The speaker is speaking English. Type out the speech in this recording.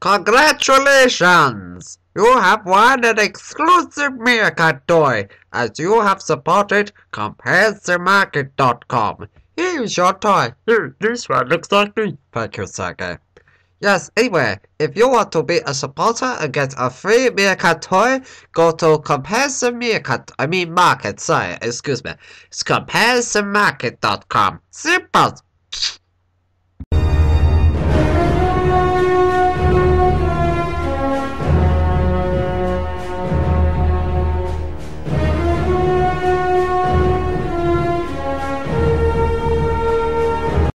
Congratulations! You have won an exclusive Meerkat toy as you have supported CompareTheMarket.com. Here is your toy. Here, this one looks like me. Thank you, Sergey. Yes, anyway, if you want to be a supporter and get a free Meerkat toy, go to Comparison Meerkat, I mean Market, sorry, excuse me. It's CompareTheMarket.com. Simple.